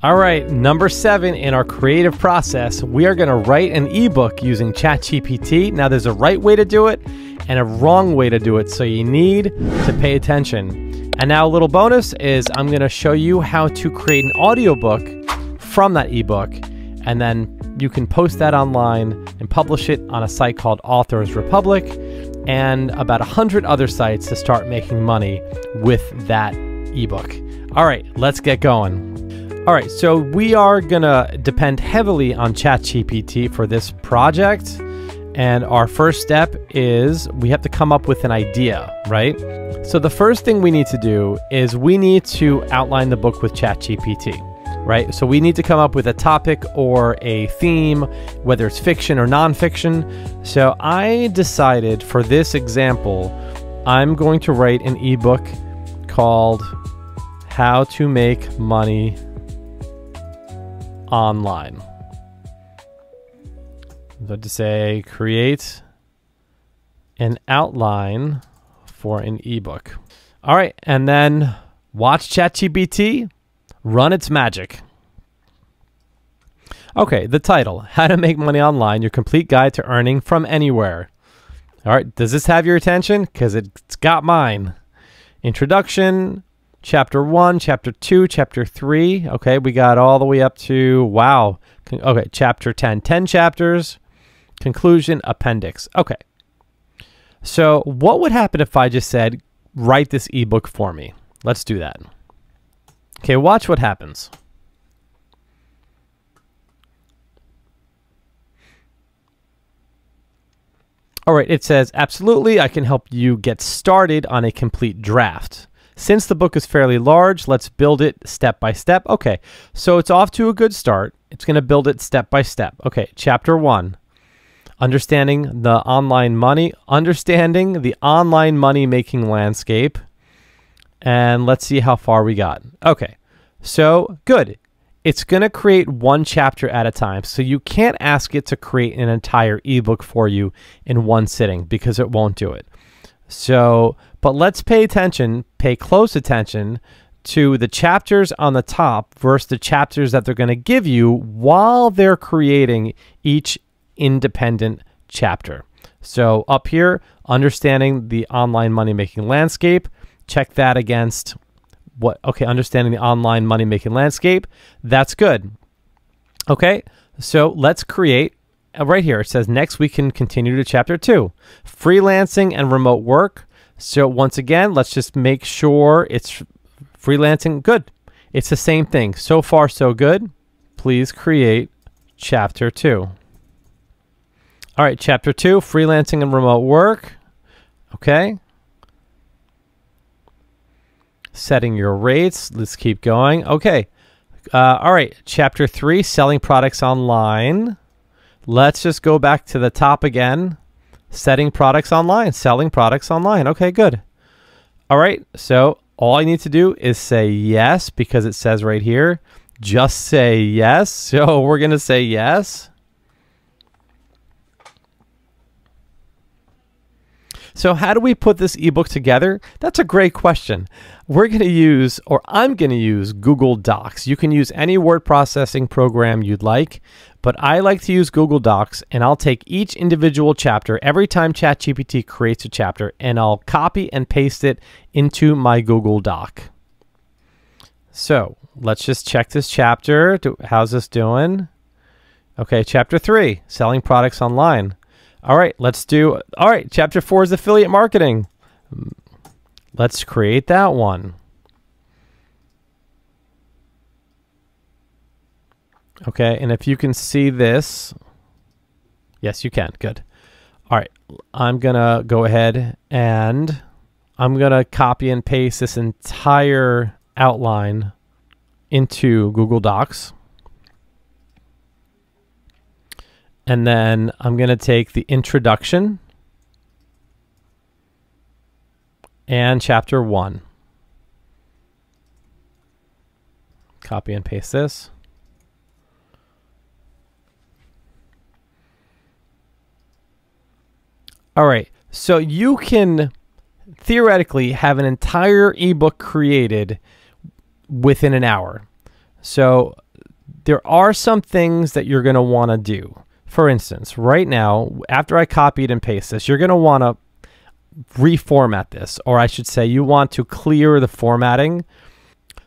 All right, number seven in our creative process, we are going to write an ebook using ChatGPT. Now, there's a right way to do it and a wrong way to do it, so you need to pay attention. And now, a little bonus is I'm going to show you how to create an audiobook from that ebook, and then you can post that online and publish it on a site called Authors Republic and about a hundred other sites to start making money with that ebook. All right, let's get going. All right, so we are gonna depend heavily on ChatGPT for this project. And our first step is we have to come up with an idea, right? So the first thing we need to do is we need to outline the book with ChatGPT, right? So we need to come up with a topic or a theme, whether it's fiction or nonfiction. So I decided for this example, I'm going to write an ebook called How to Make Money online. So to say create an outline for an ebook. All right, and then watch ChatGPT run its magic. Okay, the title How to Make Money Online Your Complete Guide to Earning from Anywhere. All right, does this have your attention? Because it's got mine. Introduction, chapter one, chapter two, chapter three. Okay, we got all the way up to, wow. Okay, chapter 10, 10 chapters, conclusion, appendix. Okay. So, what would happen if I just said, write this ebook for me? Let's do that. Okay, watch what happens. All right, it says, absolutely, I can help you get started on a complete draft. Since the book is fairly large, let's build it step by step. Okay, so it's off to a good start. It's going to build it step by step. Okay, chapter one understanding the online money, understanding the online money making landscape. And let's see how far we got. Okay, so good. It's going to create one chapter at a time. So you can't ask it to create an entire ebook for you in one sitting because it won't do it. So but let's pay attention, pay close attention to the chapters on the top versus the chapters that they're going to give you while they're creating each independent chapter. So up here, understanding the online money making landscape, check that against what okay, understanding the online money making landscape. That's good. Okay, so let's create right here. It says next we can continue to chapter two freelancing and remote work. So once again, let's just make sure it's freelancing. Good. It's the same thing. So far, so good. Please create chapter two. All right, chapter two, freelancing and remote work. Okay. Setting your rates. Let's keep going. Okay. Uh, all right, chapter three, selling products online. Let's just go back to the top again setting products online, selling products online. Okay, good. All right, so all I need to do is say yes because it says right here, just say yes. So we're going to say yes. So how do we put this ebook together? That's a great question. We're going to use, or I'm going to use Google Docs. You can use any word processing program you'd like, but I like to use Google Docs and I'll take each individual chapter every time ChatGPT creates a chapter and I'll copy and paste it into my Google Doc. So let's just check this chapter. How's this doing? Okay, chapter three, selling products online. All right, let's do. All right, chapter four is affiliate marketing. Let's create that one. Okay, and if you can see this, yes, you can. Good. All right, I'm going to go ahead and I'm going to copy and paste this entire outline into Google Docs. And then I'm going to take the introduction and chapter one. Copy and paste this. All right. So you can theoretically have an entire ebook created within an hour. So there are some things that you're going to want to do. For instance, right now, after I copied and paste this, you're going to want to reformat this, or I should say, you want to clear the formatting.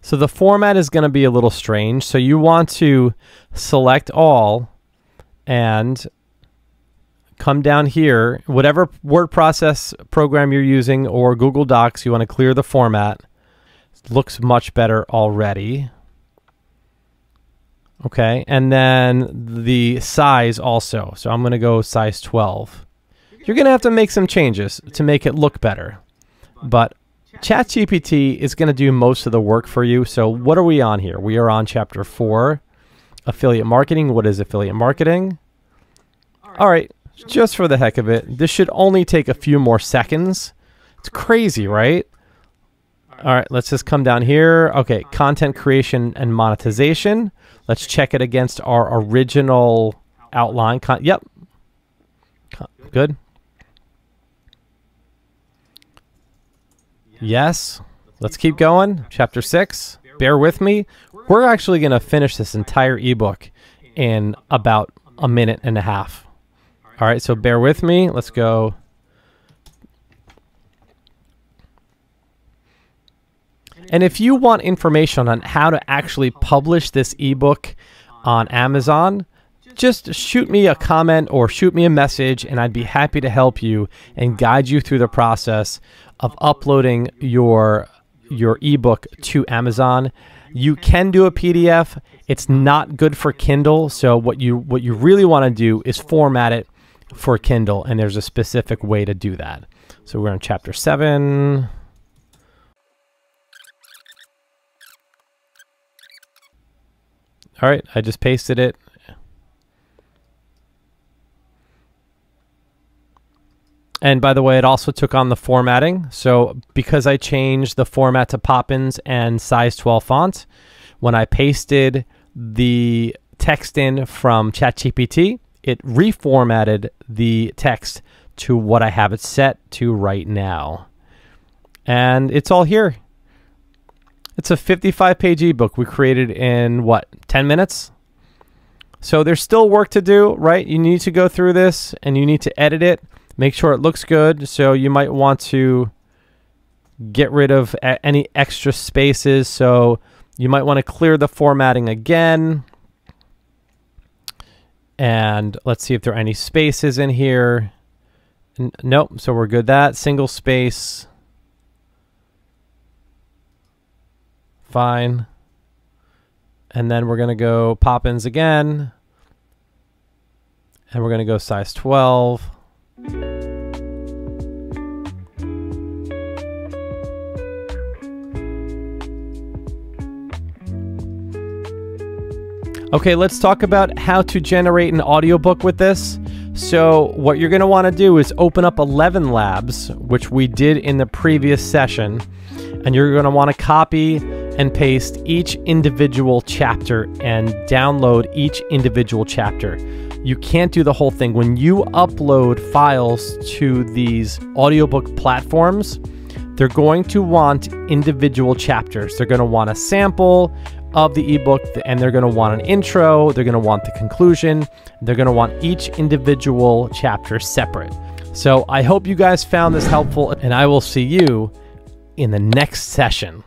So the format is going to be a little strange. So you want to select all and come down here, whatever word process program you're using or Google Docs, you want to clear the format. looks much better already. Okay, and then the size also. So I'm going to go size 12. You're going to have to make some changes to make it look better. But ChatGPT is going to do most of the work for you. So what are we on here? We are on chapter 4, affiliate marketing. What is affiliate marketing? All right, just for the heck of it, this should only take a few more seconds. It's crazy, right? All right, let's just come down here. Okay, content creation and monetization. Let's check it against our original outline. Con yep. Con good. Yes. Let's keep going. Chapter 6. Bear with me. We're actually going to finish this entire ebook in about a minute and a half. All right, so bear with me. Let's go And if you want information on how to actually publish this ebook on Amazon, just shoot me a comment or shoot me a message, and I'd be happy to help you and guide you through the process of uploading your your ebook to Amazon. You can do a PDF. It's not good for Kindle, so what you what you really want to do is format it for Kindle, and there's a specific way to do that. So we're in chapter seven. All right, I just pasted it. And by the way, it also took on the formatting. So because I changed the format to Poppins and size 12 font, when I pasted the text in from ChatGPT, it reformatted the text to what I have it set to right now. And it's all here. It's a 55 page ebook we created in what, 10 minutes? So there's still work to do, right? You need to go through this and you need to edit it, make sure it looks good. So you might want to get rid of any extra spaces. So you might want to clear the formatting again. And let's see if there are any spaces in here. N nope, so we're good that. Single space. Fine. And then we're going to go Poppins again. And we're going to go size 12. Okay, let's talk about how to generate an audiobook with this. So what you're going to want to do is open up ElevenLabs, which we did in the previous session, and you're going to want to copy and paste each individual chapter and download each individual chapter. You can't do the whole thing. When you upload files to these audiobook platforms, they're going to want individual chapters. They're going to want a sample of the ebook and they're going to want an intro, they're going to want the conclusion, they're going to want each individual chapter separate. So I hope you guys found this helpful and I will see you in the next session.